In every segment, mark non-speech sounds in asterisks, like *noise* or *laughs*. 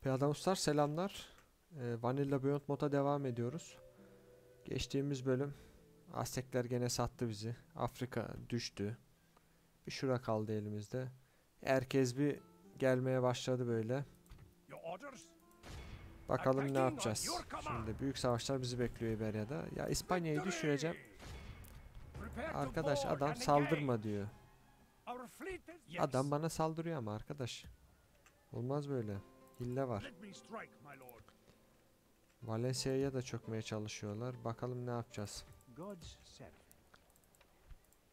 Peyadamuslar selamlar. Ee, Vanilla Beyond moda devam ediyoruz. Geçtiğimiz bölüm Aztekler gene sattı bizi. Afrika düştü. Bir şura kaldı elimizde. Herkes bir gelmeye başladı böyle. Bakalım ne yapacağız. Şimdi büyük savaşlar bizi bekliyor İberya'da. Ya İspanya'yı düşüreceğim. Arkadaş adam saldırma diyor. Adam bana saldırıyor ama arkadaş. Olmaz böyle. Hille var. Valencia'ya da çökmeye çalışıyorlar. Bakalım ne yapacağız.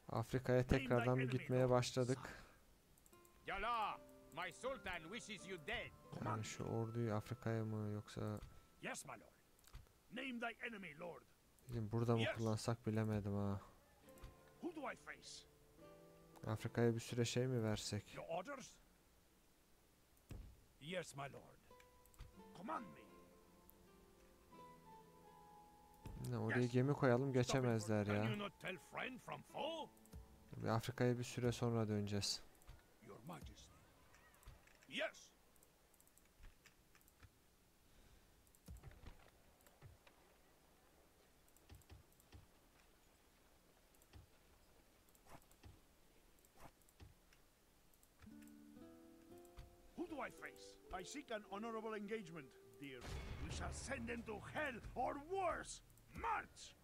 Afrika'ya tekrardan gitmeye başladık. Yani şu orduyu Afrika'ya mı yoksa bizim burada mı kullansak bilemedim ha. Afrika'ya bir süre şey mi versek? Yes, my lord. Command me. Ne, oraya gemi koyalım geçemezler ya. Afrika'ya bir süre sonra döneceğiz. Yes. Who do I face? I seek an honorable engagement, dear. We shall send them to hell or worse. March!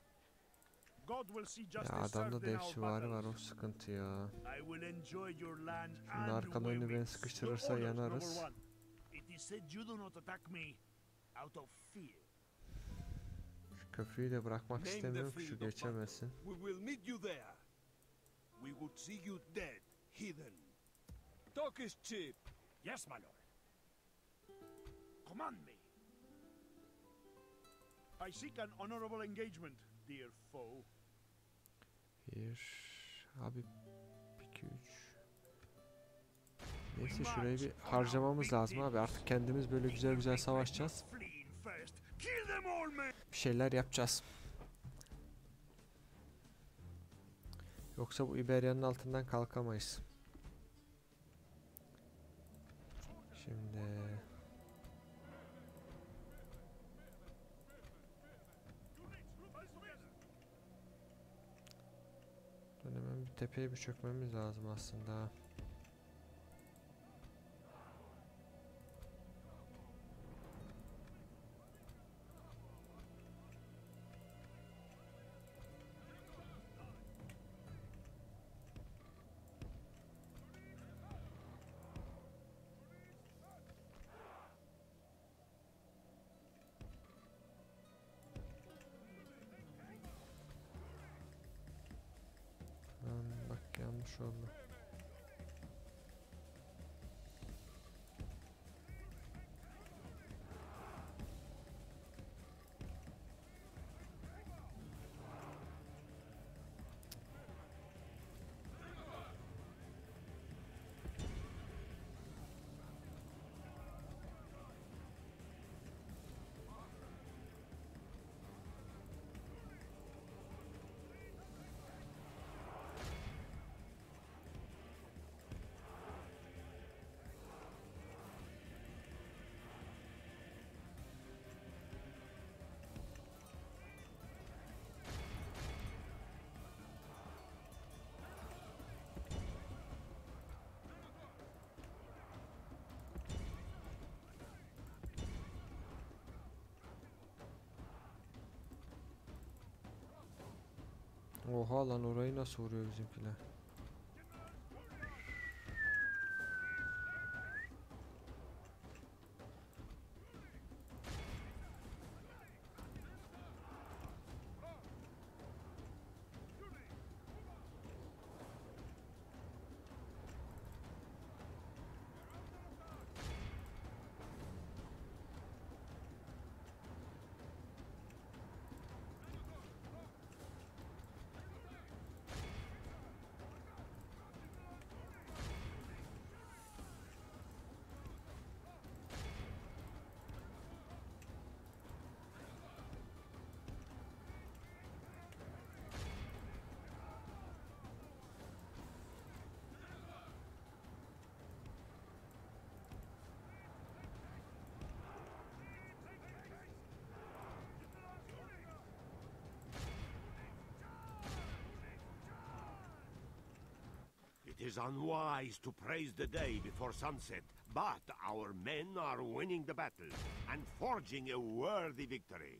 God will see Ya justice adamda served in dev our süvari var o sıkıntı ya. And arkadan önünü beni sıkıştırırsa yanarız. number one. It is said you do not attack me out of fear. Şu köprüyü de bırakmak Name the istemiyorum şu geçemesin. We will meet you there. We would see you dead, heathen. Talk is cheap. Yes, my lord. Command me. I seek an honorable engagement, dear foe. Bir... Abi... 2 3 Neyse şurayı bir harcamamız lazım abi. Artık kendimiz böyle güzel güzel savaşacağız. Bir şeyler yapacağız. Yoksa bu İberya'nın altından kalkamayız. Şimdi... Hemen bir tepeye bir çökmemiz lazım aslında. Bak Oha lan orayı nasıl vuruyor bizimkiler? Is unwise to praise the day before sunset, but our men are winning the battle and forging a worthy victory.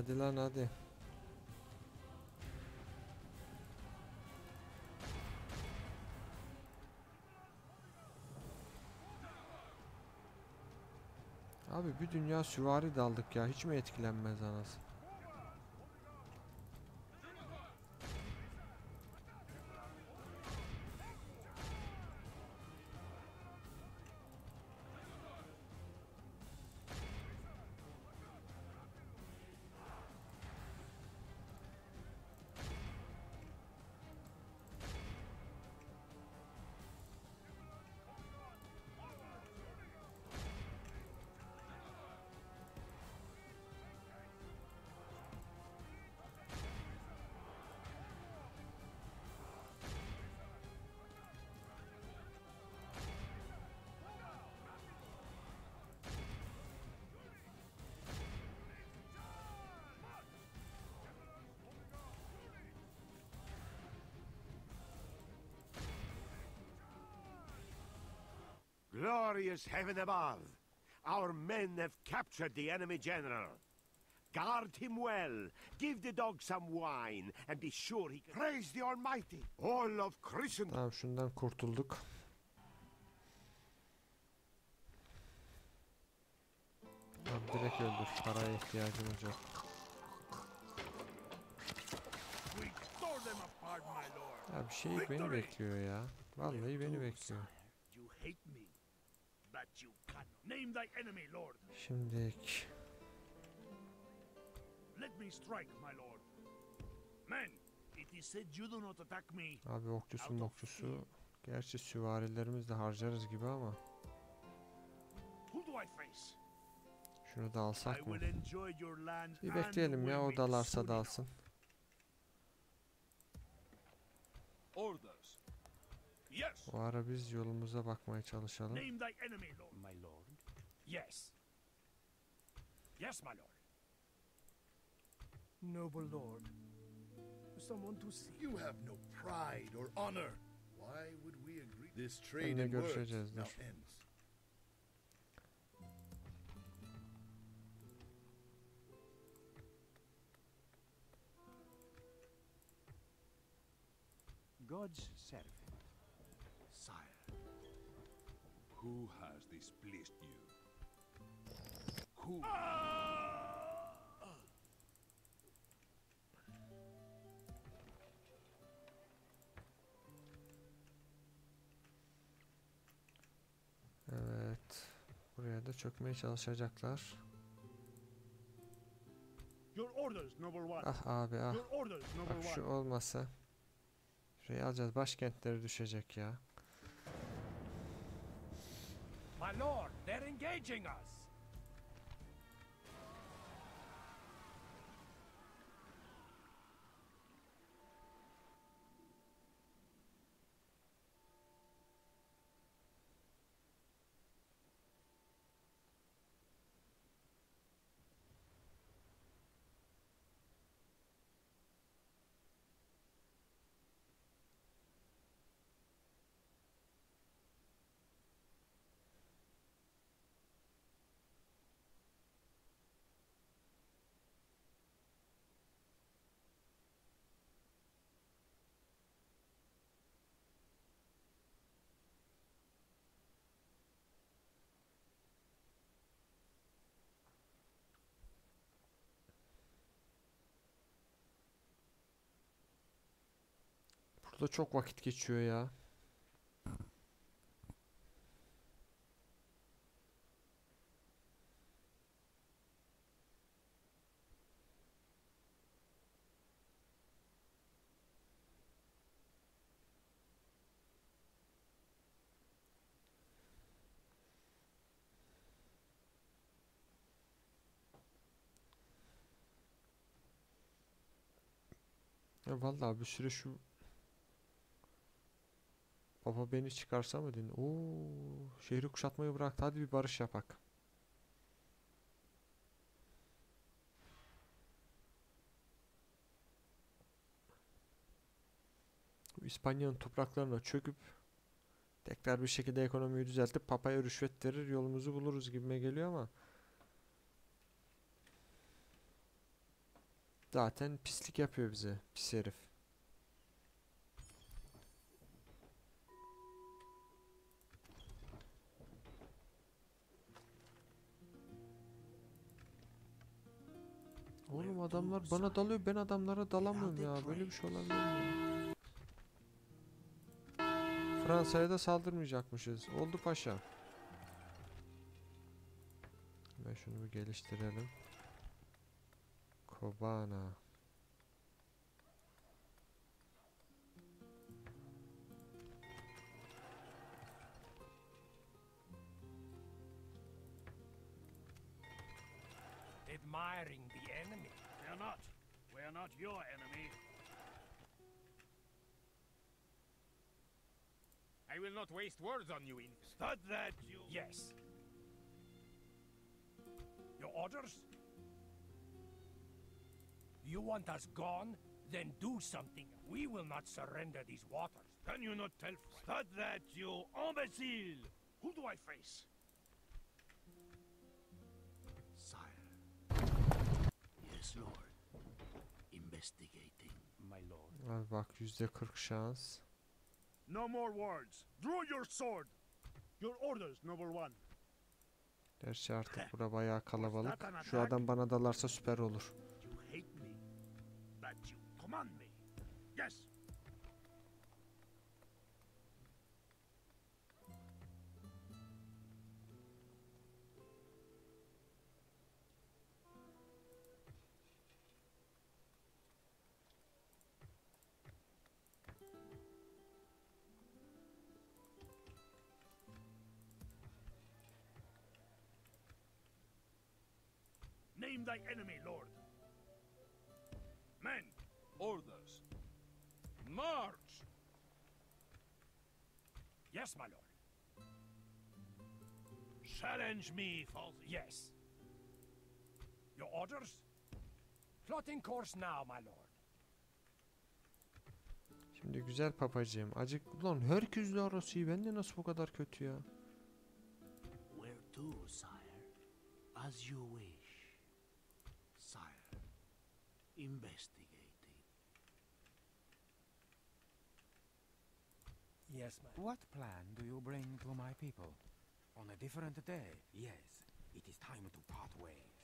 Hadi lan hadi. Abi bir dünya süvari daldık ya. Hiç mi etkilenmez anası? Glorious heaven above! Our men have captured the enemy general. Guard him well, give the dog some wine, and be sure he can praise the Almighty. All of Christendom. Tamam şundan kurtulduk. Abi direkt öldür. Paraya ihtiyacımız yok. We tore them apart, my lord. Abi şey beni bekliyor ya. Vallahi beni bekliyor. You hate me, but you cannot. Name thy enemy, lord. Şimdilik. Let me strike, my lord. Men, it is said you do not attack me. Abi okçusu mokçusu. Gerçi süvarilerimiz de harcarız gibi ama. Who do I face? Şunu da I alsak mı? will enjoy your land Bir bekleyelim ya o dalarsa dalsın. Orders. Yes. O ara biz yolumuza bakmaya çalışalım. Yes. Yes, my lord. Noble lord, someone to see. You have no pride or honor. Why would we agree? This trade Seninle in words görüşeceğiz, now dur. ends. God's servant. Sire, Who has displeased you? Who? Evet. Buraya da çökmeye çalışacaklar. Ah abi ah. Your orders, noble Bak şu olmasa. Şurayı alacağız. Başkentleri düşecek ya. My lord, they're engaging us. Bu da çok vakit geçiyor ya. Ya vallahi bir süre şu Baba beni çıkarsa mı din? Oo, şehri kuşatmayı bıraktı. Hadi bir barış yapak. İspanya'nın topraklarına çöküp tekrar bir şekilde ekonomiyi düzeltip papaya rüşvet verir yolumuzu buluruz gibime geliyor ama zaten pislik yapıyor bize pis herif. Adamlar bana dalıyor ben adamlara dalamıyorum ya böyle bir şey olabilir mi? Fransa'ya da saldırmayacakmışız. Oldu paşa. Ben şunu bir geliştirelim. Kobana. Admiring the enemy. We're not. We're not your enemy. I will not waste words on you, in. Stud that, you. Yes. Your orders? You want us gone? Then do something. We will not surrender these waters. Can you not tell? Stud that, you imbecile! Who do I face? Sire. Yes, Lord. Investigating. My lord. Abi bak yüzde 40 şans. No more words. Draw your sword. Your orders, noble one. Gerçi artık bura bayağı kalabalık. Şu adam bana dalarsa süper olur. You hate me, but you command me. Yes. Name thy enemy, Lord. Men, Orders. March! Yes, my lord. Challenge me for the... Yes. Your orders? Plotting course now, my lord. Şimdi güzel papacığım. Acık ulan herkesle arası iyi. Ben de nasıl bu kadar kötü ya? Where to, sire? As you wish. Sire. Investigating. Yes, my What plan do you bring to my people? On a different day, yes. It is time to part ways.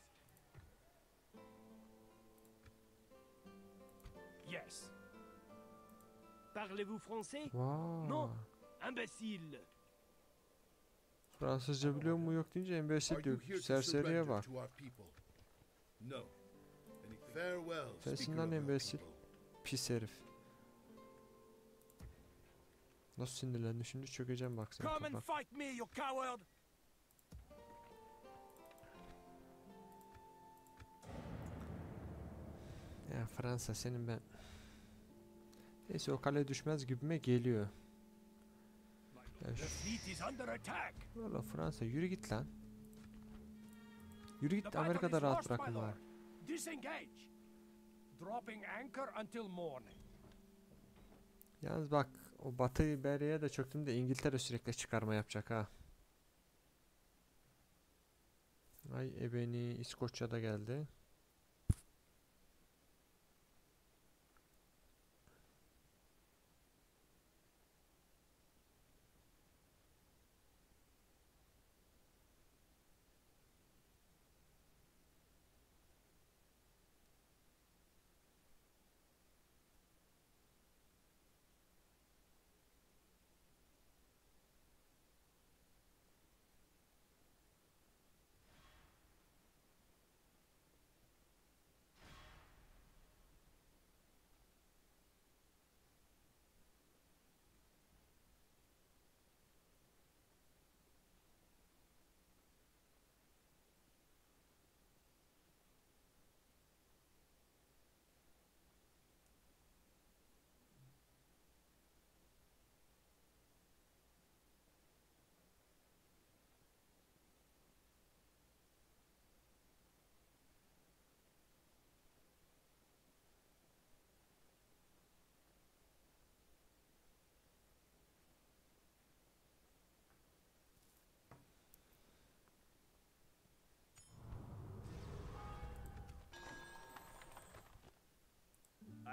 Yes. Parlez-vous français? Vay. Non. Imbécile! Fransızca biliyor mu yok deyince you diyor. Serseriye bak. No. Your embesil. Pis herif. Nasıl sinirlendi şimdi çökeceğim bak sen Come and fight me, you coward! Ya Fransa senin ben. Neyse o kale düşmez gibime geliyor. Ya şu-. Valla Fransa yürü git lan. Yürü git Amerika'da rahat bırakın lord. Disengage. Dropping anchor until morning. Yalnız bak o Batı İberya'ya da çöktüm de İngiltere sürekli çıkarma yapacak ha. Ay ebeni İskoçya da geldi.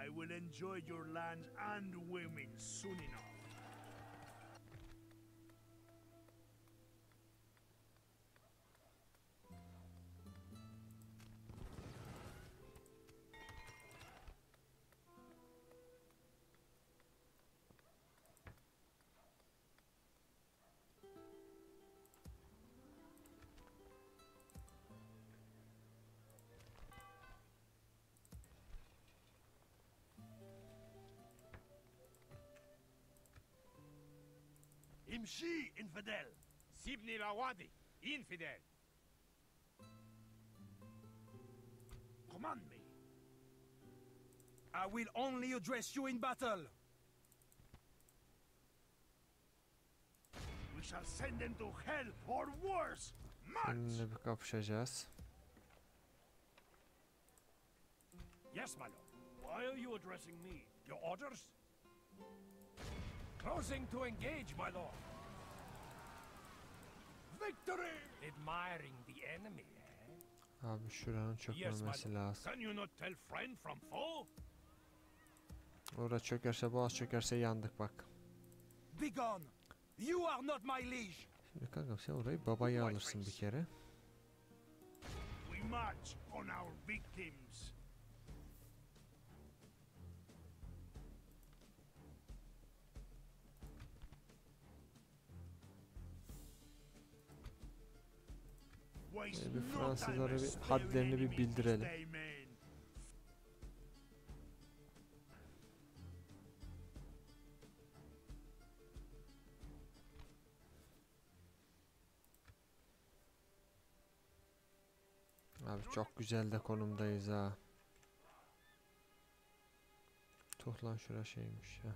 I will enjoy your lands and women soon enough. Imshi, infidel! Sibni Lawadi, infidel. Command me. I will only address you in battle. We shall send them to hell or worse. March! Seninle bir kapışacağız. Yes, my lord. Why are you addressing me? Your orders? Closing to engage, my lord. Victory! Admiring the enemy, eh? Abi şuranın çökmemesi lazım. Can you not tell friend from foe? Orada çökerse boğaz çökerse yandık bak. Begone! You are not my liege! Şimdi kankam sen orayı babaya alırsın bir kere. We march on our victims. Bir Fransızlara bir hadlerini bir bildirelim. Abi çok güzel de konumdayız ha. Tuh şura şeymiş ya.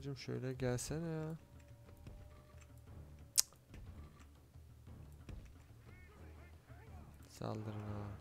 Agacım şöyle gelsene ya. Saldırın ha.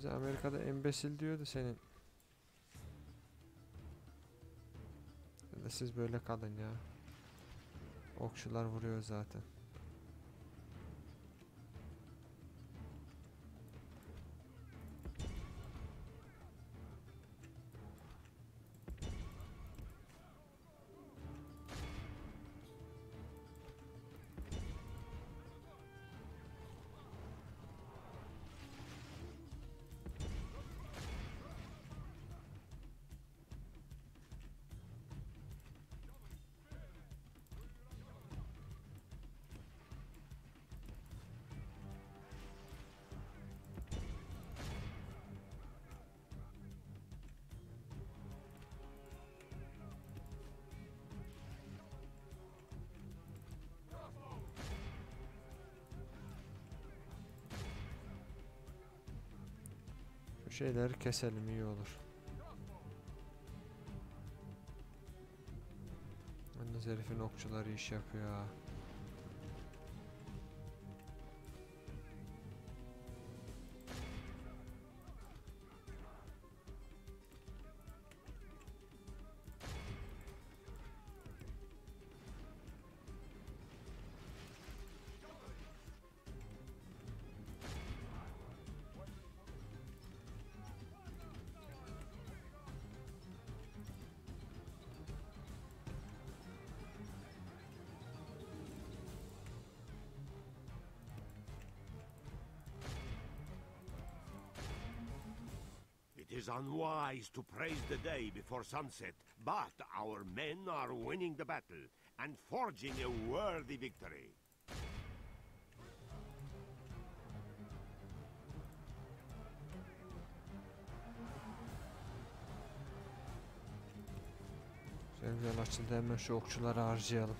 Bize Amerika'da embesil diyordu senin. Siz böyle kalın ya. Okçular vuruyor zaten. Şeyleri keselim iyi olur. Yalnız herifin okçuları iş yapıyor. Unwise to praise the day before sunset, but our men are winning the battle and forging a worthy victory. Güzel güzel açıldı hemen şu harcayalım.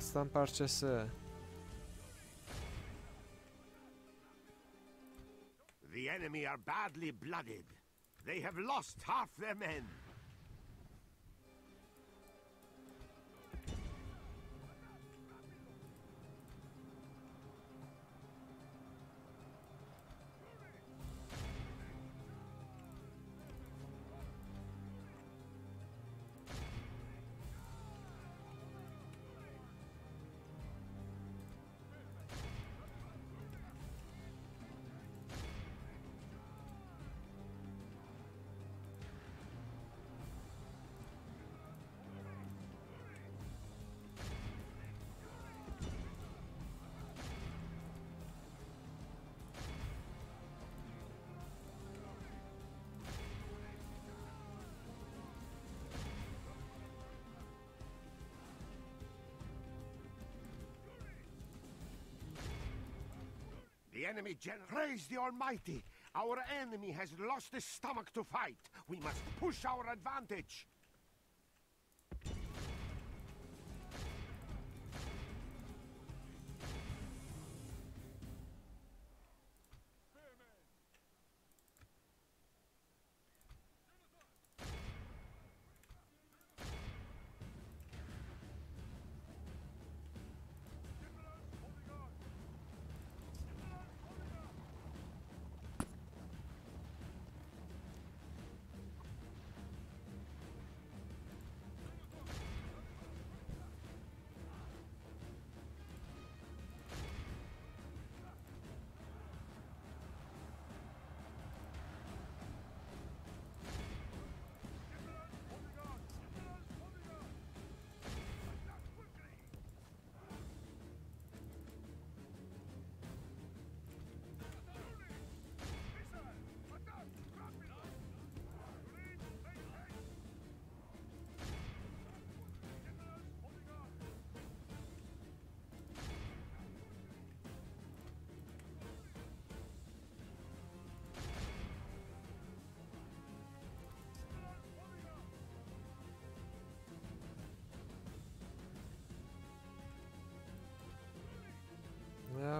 Aslan parçası. The enemy are badly blooded. They have lost half their men. The enemy general. Praise the Almighty! Our enemy has lost his stomach to fight. We must push our advantage.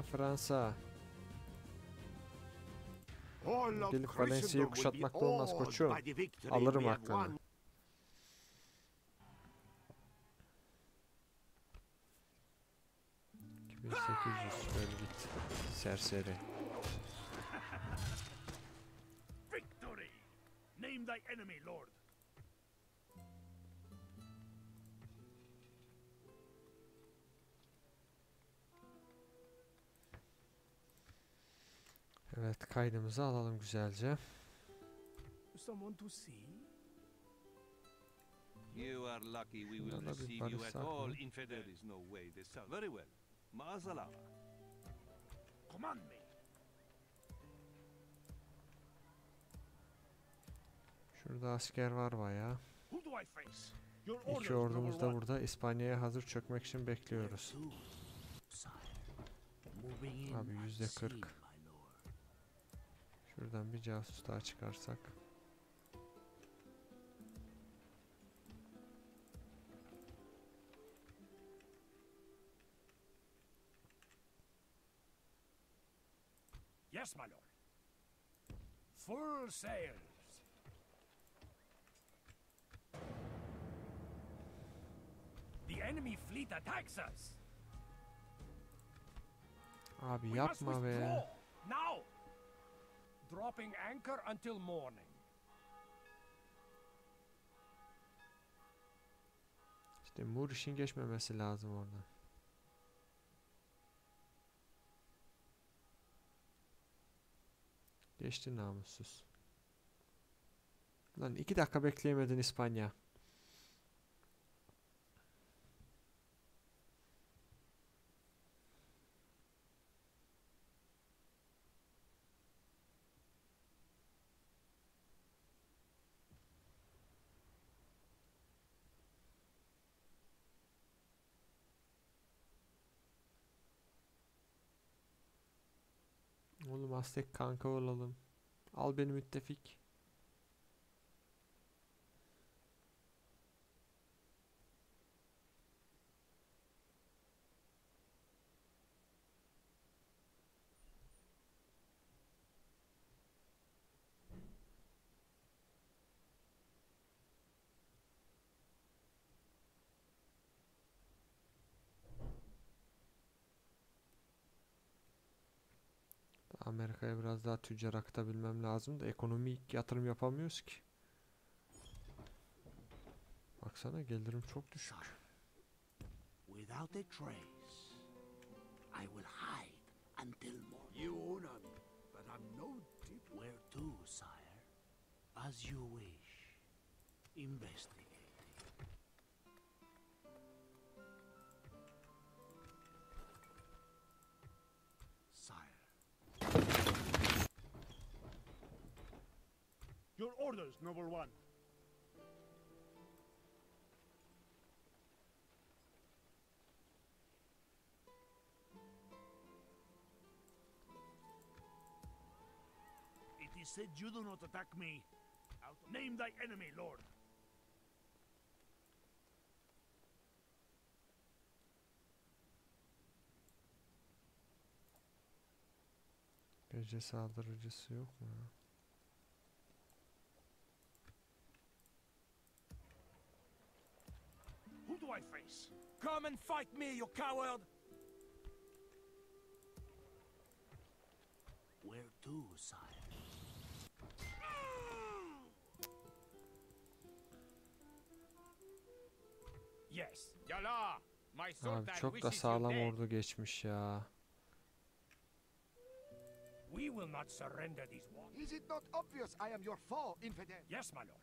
Fransa. Gelip Valencia'yı kuşatmakta olmaz koçum. Alırım aklını. won. ...2800 böyle git. Serseri. Victory! Name thy enemy, Lord. Kaydımızı alalım güzelce. Someone to see? You are lucky we will receive you at all. In fact, there is no way. This very well. Maazalama. Command me. Şurada asker var orders, İki ordumuz da burada. İspanya'ya hazır çökmek için bekliyoruz. Abi yüzde kırk. Şuradan bir casus daha çıkarsak. Yes, my lord. Full sails. The enemy fleet attacks us. Abi yapma be. Now. Dropping anchor until morning. İşte Murish'in geçmemesi lazım oradan. Geçti namussuz. Lan iki dakika bekleyemedin İspanya. Oğlum Aztek kanka olalım. Al beni müttefik. Amerika'ya biraz daha tüccar akıtabilmem lazım da ekonomik yatırım yapamıyoruz ki. Baksana gelirim çok düşük. Without a trace, I will hide until morning. You own him, but I'm no tip. Where to, sire? As you wish. Investigating. Orders, number one. It is said you do not attack me. Name thy enemy, Lord. I face? Come and fight me, you coward! where to, sire? Yes. Yalla! My Abi sultan çok da wishes you sağlam ordu geçmiş ya. We will not surrender these walls. Is it not obvious I am your foe, infidel? Yes, my lord.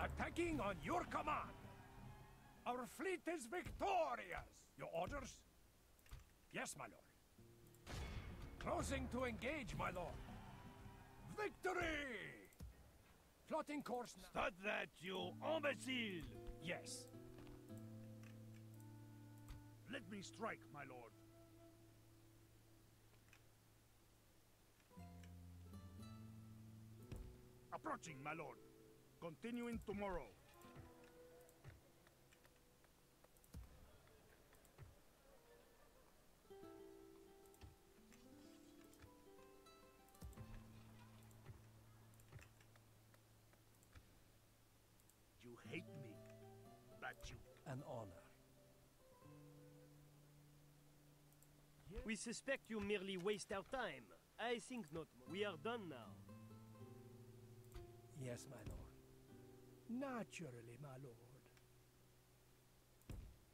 Attacking on your command. Our fleet is victorious. Your orders? Yes, my lord. Closing to engage, my lord. Victory! Plotting course now. Stop that, you imbecile! Yes. Let me strike, my lord. Approaching, my lord. Continuing tomorrow. We suspect you merely waste our time. I think not. We are done now. Yes, my lord. Naturally, my lord.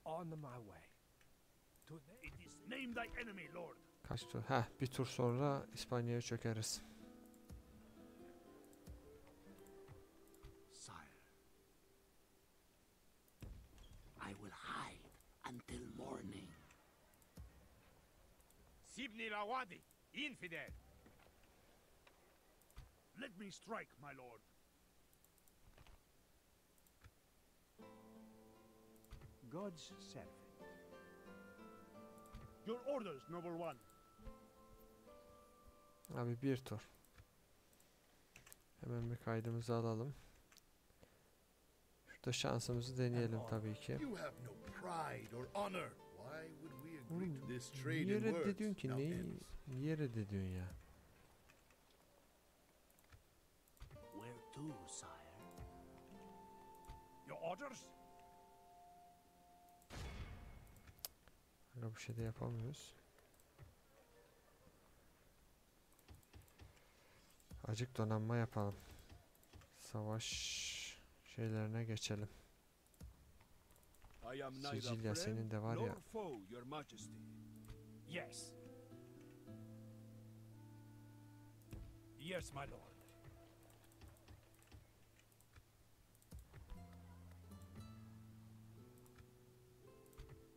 On my way. To. It is name thy enemy, Lord. Kaç tur? Heh bir tur sonra İspanya'ya çökeriz. Lawadi, infidel. Let me strike, my lord. God's servant. Your orders, noble one. Abi bir tur. Hemen bir kaydımızı alalım. Şurada şansımızı deneyelim tabii ki. You have no pride or honor. Why would Oğlum, to this trade niye reddediyorsun ki? Neyi, niye reddediyorsun ya? Where to, sire? Your orders? Bir şey de yapamıyoruz. Acık donanma yapalım. Savaş şeylerine geçelim. I am neither Sicilya senin de var ya. foe, your majesty. Yes. Yes, my lord.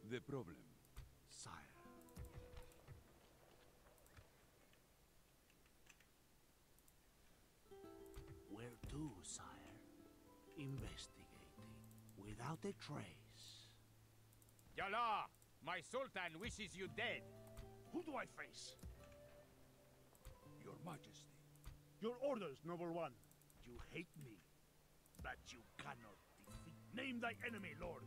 The problem. Sire. Where to, sire? Investigating. Without a trace. Yala, my sultan wishes you dead. Who do I face? Your majesty. Your orders, noble one. You hate me, but you cannot defeat. Name thy enemy, lord.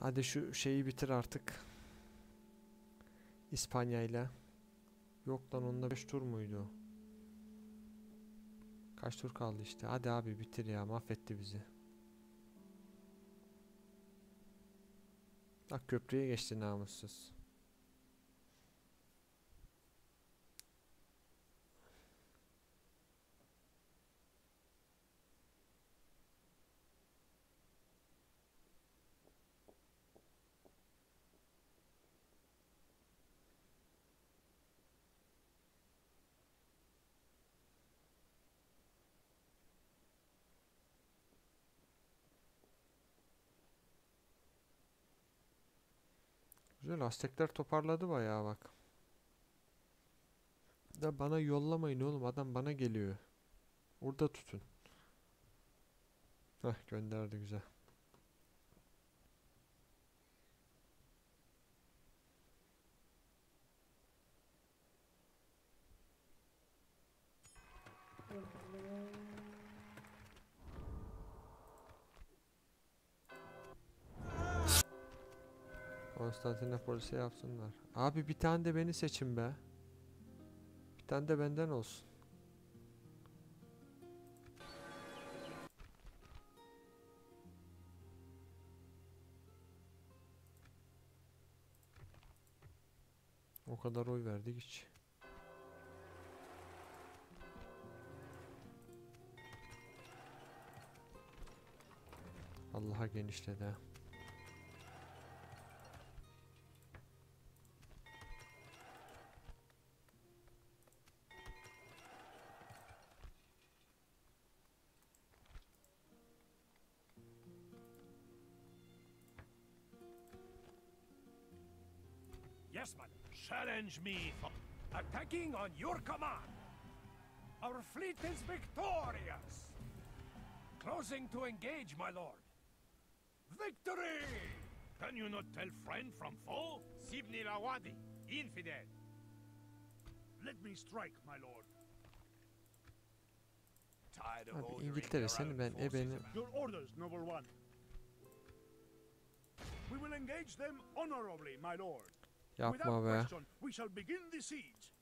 Hadi şu şeyi bitir artık. İspanya ile. Yok lan onda 5 tur muydu? Kaç tur kaldı işte. Hadi abi bitir ya mahvetti bizi. Bak köprüye geçti namussuz. Güzel Aztekler toparladı bayağı bak. Da bana yollamayın oğlum adam bana geliyor. Orada tutun. Heh gönderdi güzel. Konstantinopolis'e yapsınlar. Abi bir tane de beni seçin be. Bir tane de benden olsun. O kadar oy verdik hiç. Allah'a genişledi ha. Challenge me for Attacking on your command. Our fleet is victorious. Closing to engage, my lord. Victory! Can you not tell friend from foe? Sibni Lawadi, infidel. Let me strike, my lord. Tired of Abi İngiltere your seni ben forces ebeni. Your orders, noble one. We will engage them honorably, my lord. Yapma Without be. question, we shall begin the siege.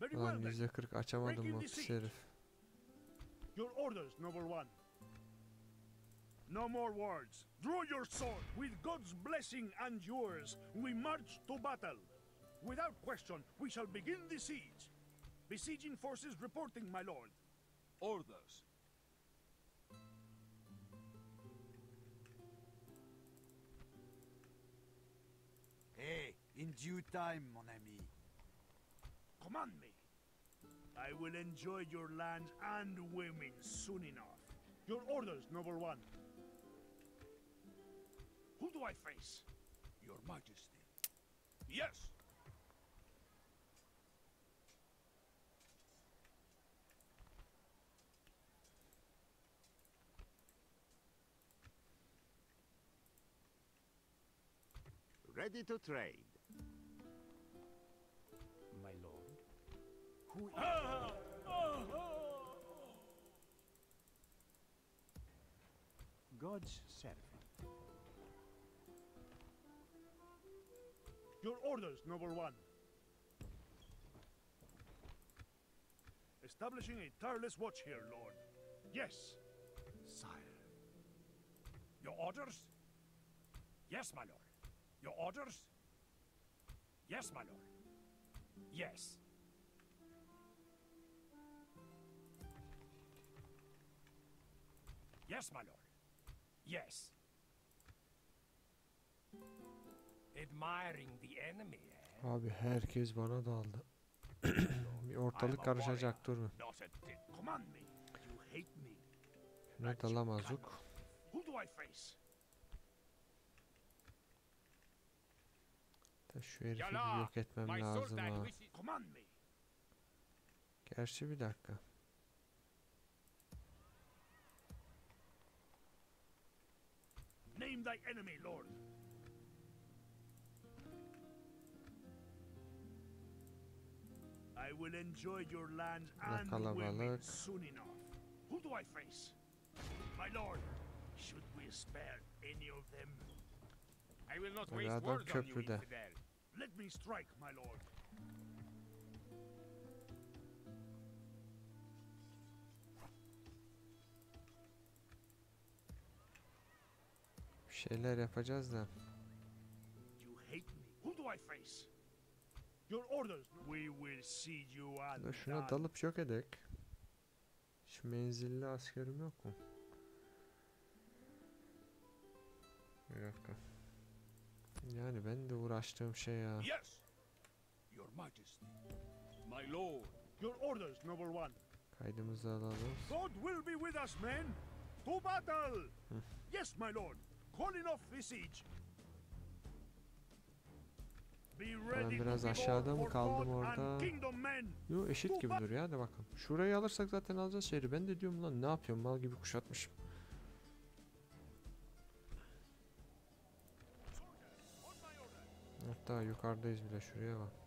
Very well then. %40 açamadım Breaking the pis siege. herif. Your orders, noble one. No more words. Draw your sword. With God's blessing and yours, we march to battle. Without question, we shall begin the siege. Besieging forces reporting, my lord. Orders. Hey, in due time, mon ami. Command me. I will enjoy your lands and women soon enough. Your orders, noble one. Who do I face? Your Majesty. Yes! Ready to trade. God's servant? Your orders, noble one. Establishing a tireless watch here, Lord. Yes. Sire. Your orders? Yes, my lord. Your orders? Yes, my lord. Yes. Yes, my lord. Yes. Admiring the enemy, eh? Abi herkes bana daldı. *clears throat* bir ortalık karışacak dur. Şuna dalamazuk. Da şu herifi yok etmem lazım ha. Gerçi bir dakika. Name thy enemy, Lord. I will enjoy your lands and women kalabalık. soon enough. Who do I face? My lord, should we spare any of them? I will not waste words on you, infidel. Let me strike, my lord. See you Da and şuna dalıp yok edek. Şu menzilli askerim yok mu? Bir dakika. Yani ben de uğraştığım şey ya. Yes! Your Majesty. My lord. Your orders, noble one. Kaydımızı alalım. God will be with us, men. To battle. yes, my lord. Calling off the siege. Be ready to biraz aşağıda mı kaldım orada? Yo eşit gibi duruyor hadi bakalım. Şurayı alırsak zaten alacağız şehri. Ben de diyorum lan ne yapıyorum mal gibi kuşatmışım. Hatta yukarıdayız bile şuraya bak.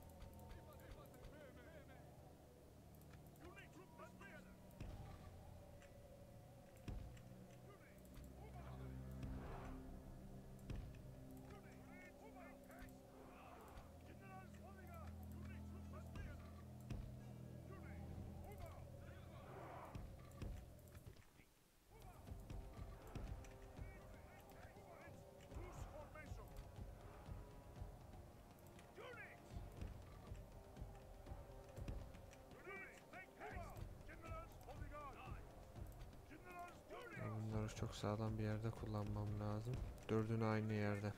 Sağlam bir yerde kullanmam lazım. Dördünü aynı yerde.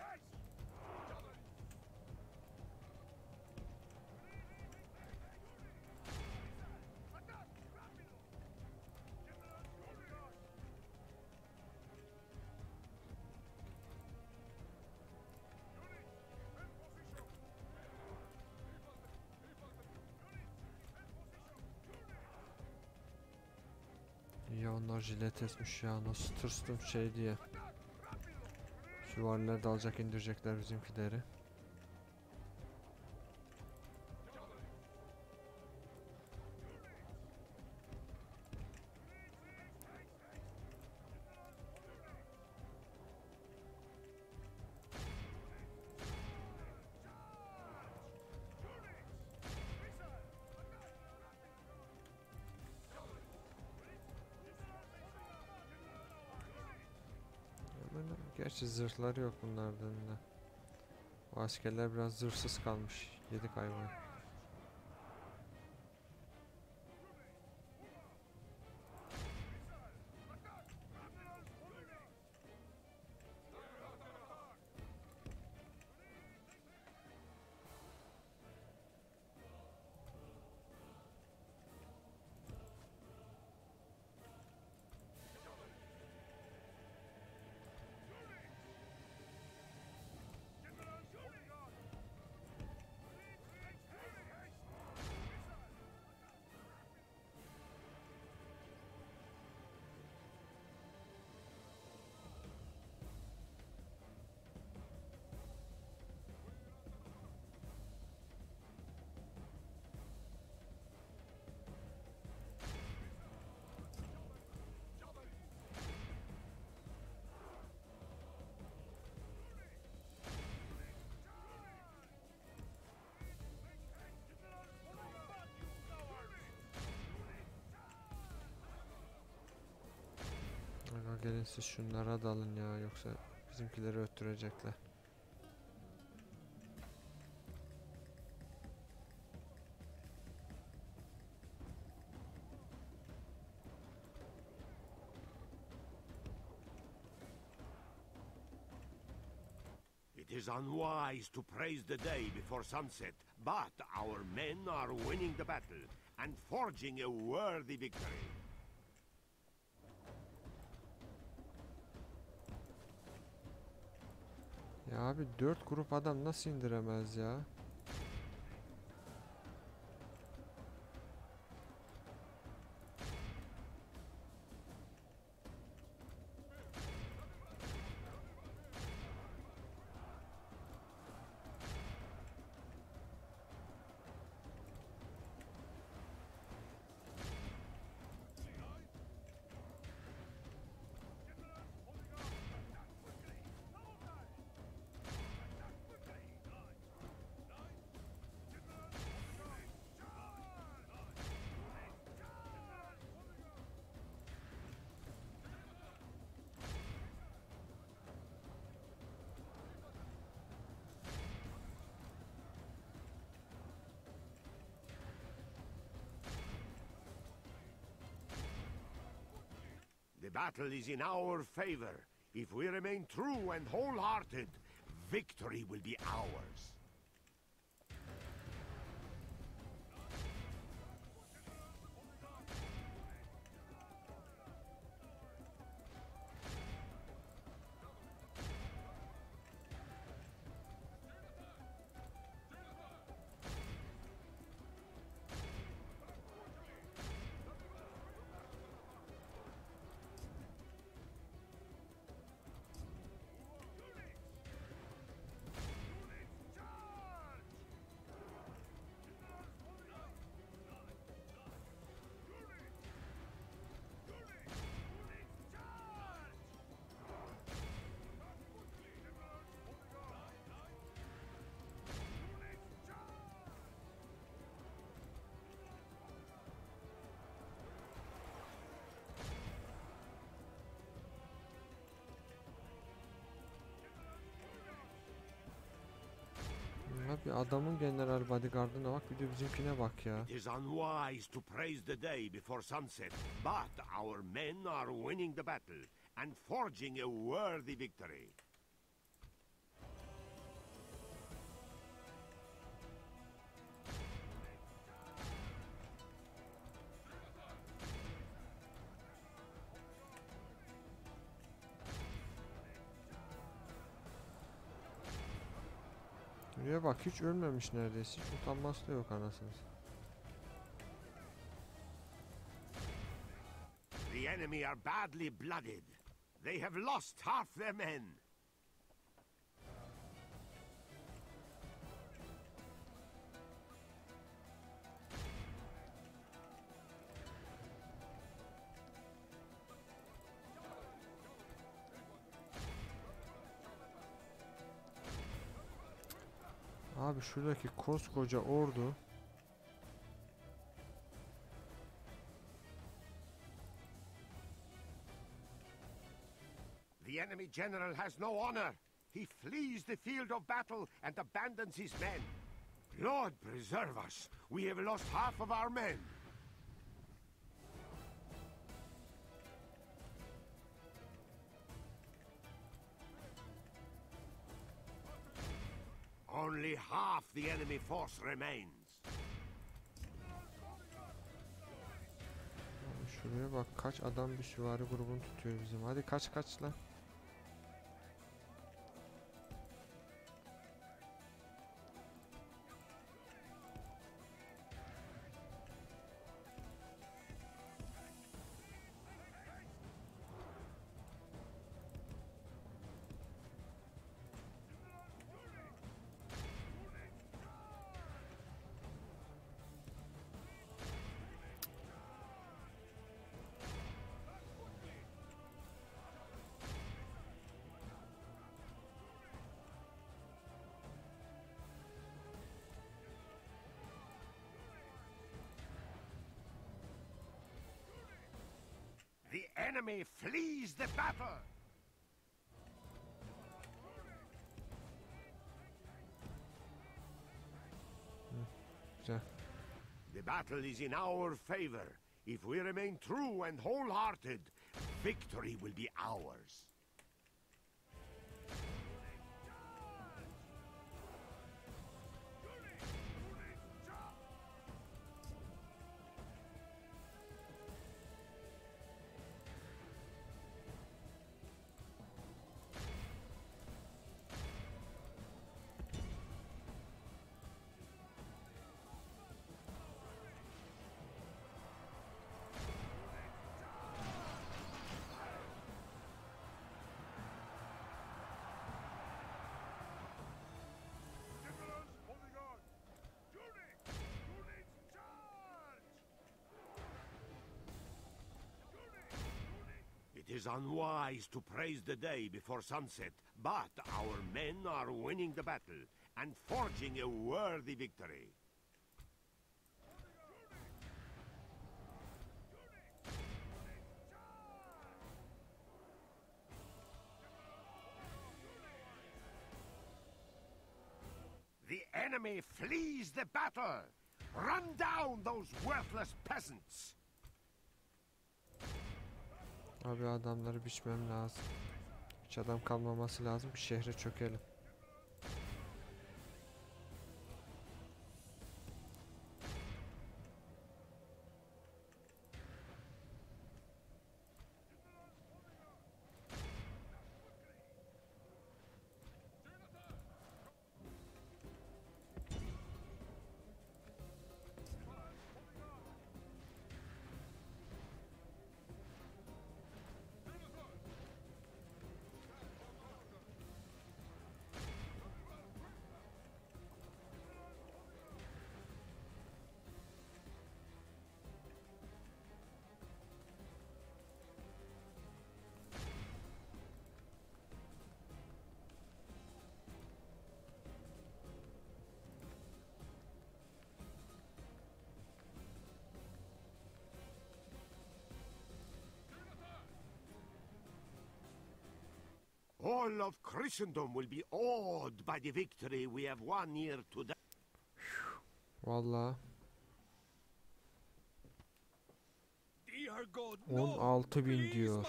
Jilet etmiş ya nasıl tırstım şey diye. Süvariler de alacak indirecekler bizimkileri. Zırhları yok bunlardan da. O askerler biraz zırhsız kalmış. Yedik hayvanı. Gelin siz şunlara dalın ya yoksa bizimkileri öttürecekler. It is unwise to praise the day before sunset, but our men are winning the battle and forging a worthy victory. Ya abi dört grup adam nasıl indiremez ya? Battle is in our favor. If we remain true and wholehearted, victory will be ours. Adamın general bodyguardına bak bir de bizimkine bak ya. It is unwise to praise the day before sunset, but our men are winning the battle and forging a worthy victory. Buraya bak hiç ölmemiş neredeyse. Hiç utanması da yok anasını. The enemy are badly blooded. They have lost half their men. Abi şuradaki koskoca ordu The enemy general has no honor. He flees the field of battle and abandons his men. Lord preserve us. We have lost half of our men. Only half the enemy force remains. Şuraya bak kaç adam bir süvari grubunu tutuyor bizim. Hadi kaç kaç lan. Enemy flees the battle. The battle is in our favor. If we remain true and wholehearted, victory will be ours. Is unwise to praise the day before sunset, but our men are winning the battle and forging a worthy victory. The enemy flees the battle! Run down those worthless peasants! Abi adamları biçmem lazım. Hiç adam kalmaması lazım ki şehre çökelim. All of Christendom will be awed by the victory we have won here today. Vallahi Dear God, no! 16 bin diyor.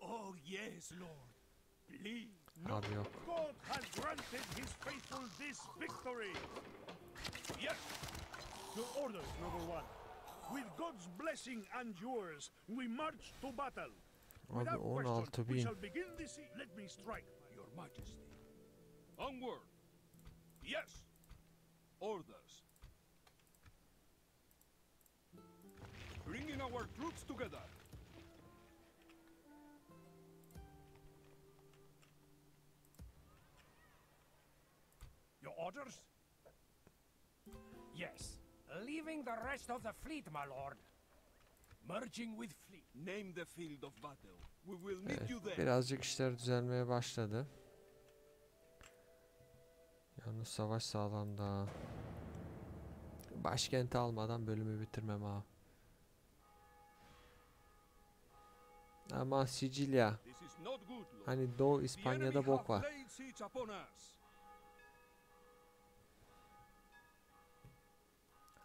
Oh, yes, lord. Please. Abi yok. God has granted his faithful this victory! Yes! Your orders, noble one. With God's blessing and yours, we march to battle. Without question, 16 we shall begin the siege. Let me strike. Your Majesty. Onward! Yes! Orders. Bringing our troops together. Your orders? Yes. Leaving the rest of the fleet, my lord. Merging with fleet. Name the field of battle. We will meet Evet, you there. birazcık işler düzelmeye başladı. Yalnız savaş sağlamda. Başkenti almadan bölümü bitirmem ha. Ama Sicilya. Hani Doğu İspanya'da bok var.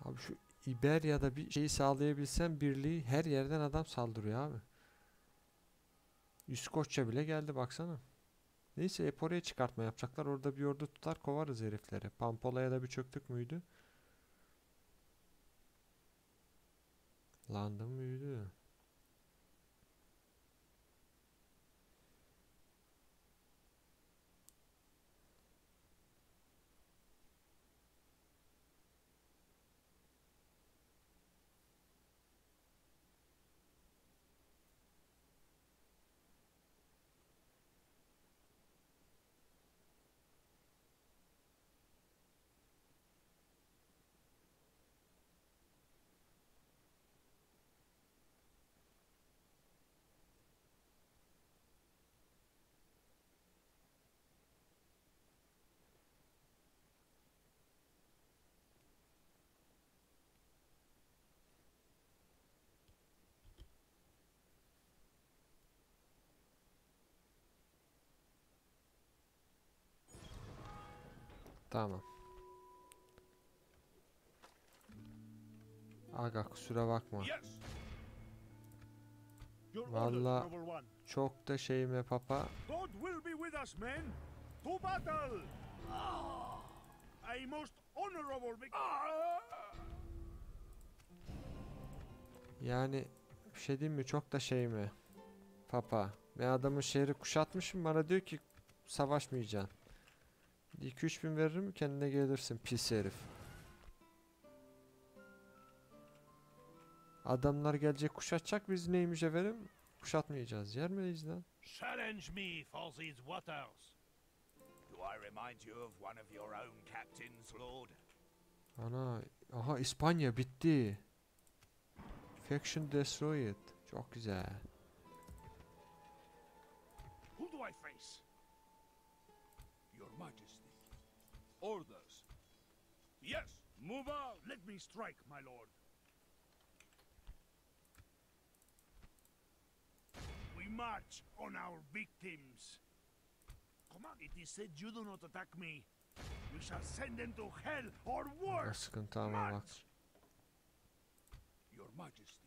Abi şu İberya'da bir şey sağlayabilsem birliği her yerden adam saldırıyor abi. İskoçya bile geldi baksana. Neyse hep oraya çıkartma yapacaklar. Orada bir ordu tutar kovarız herifleri. Pampola'ya da bir çöktük müydü? London müydü? Tamam. Aga kusura bakma. Valla çok da şeyime papa. Yani bir şey diyeyim mi çok da şey mi? Papa. Ben adamın şehri kuşatmışım bana diyor ki savaşmayacaksın. 2-3 bin veririm kendine gelirsin pis herif. Adamlar gelecek kuşatacak biz neymiş efendim? Kuşatmayacağız. Yer miyiz lan? Challenge me for these waters. Do I remind you of one of your own captains, Lord? Ana. Aha İspanya bitti. Faction destroyed. Çok güzel. Who do I face? Orders. Yes. Move out. Let me strike, my lord. We march on our victims. Come on, it is said you do not attack me. We shall send them to hell or worse. sıkıntı ama. March. Your Majesty.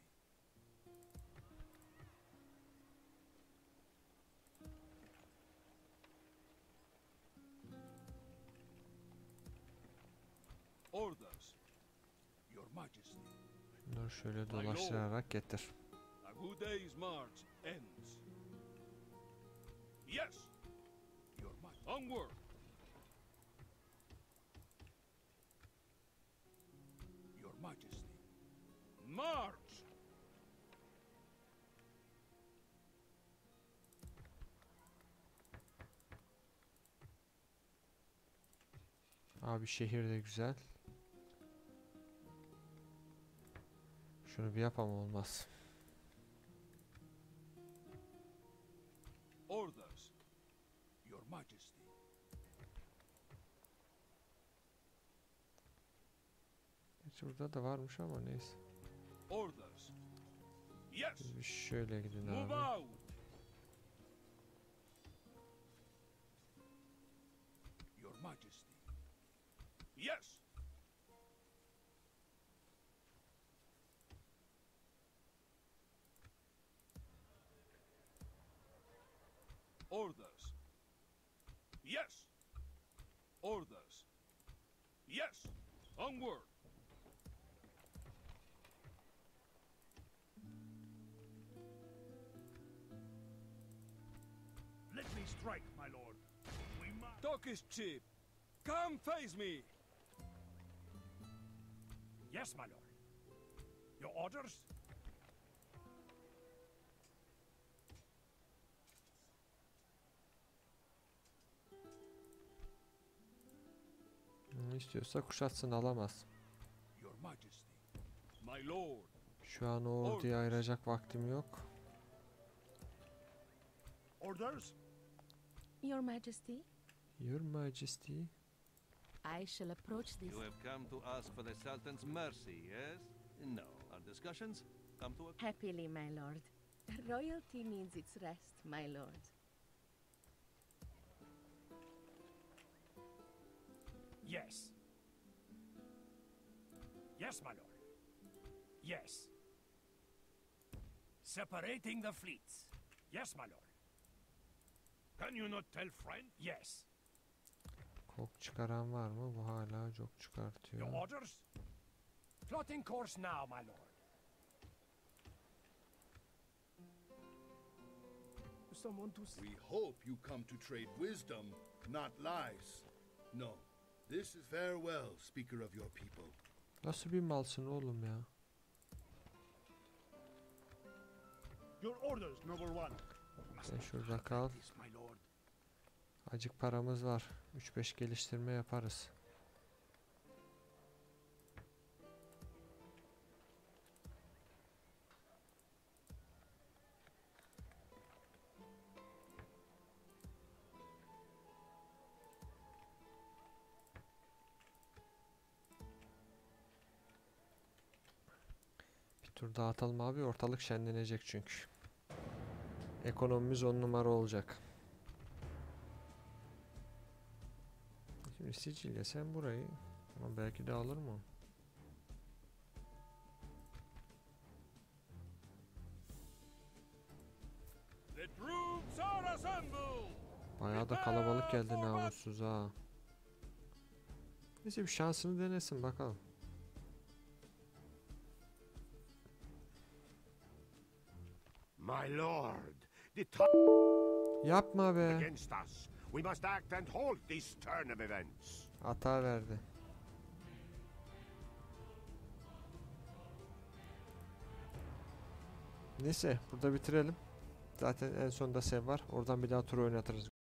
Orders. Your Majesty. Bunları şöyle dolaştırarak getir. A good day's march ends. Yes. Your Majesty. Onward. Your Majesty. March! Abi şehir de güzel. Şunu bir yapam olmaz. Orders. Your Majesty. Hiç burada da varmış ama neyse. Orders. Yes. Bir şöyle gidin abi. Orders. Yes. Onward! Let me strike, my lord. We march. Talk is cheap. Come face me! Yes, my lord. Your orders? Ne istiyorsa kuşatsın alamaz. Şu an o orduya ayıracak vaktim yok. Orders? Your Majesty, Your Majesty. I shall approach this. You have come to ask for the Sultan's mercy, yes? No. Our discussions come to a Happily, my lord. *laughs* Royalty needs its rest, my lord. Yes. Yes, my lord. Yes. Separating the fleets. Yes, my lord. Can you not tell friend? Yes. Kok çıkaran var mı? Bu hala çok Your orders? Plotting course now, my lord. Someone to We hope you come to trade wisdom, not lies. No. This is farewell, speaker of your people. Nasıl bir malsın oğlum ya? Your orders, noble one. Sen şurada kal. This, my lord. Acık paramız var. 3-5 geliştirme yaparız. Atalım abi. Ortalık şenlenecek çünkü. Ekonomimiz on numara olacak. Şimdi Sicilya sen burayı ama belki de alır mı? Bayağı da kalabalık geldi namussuz ha. Neyse bir şansını denesin bakalım. My lord, the Yapma be. against us. We must act and halt this turn of events. Hata verdi. Neyse burada bitirelim. Zaten en sonunda sev var. Oradan bir daha tur oynatırız.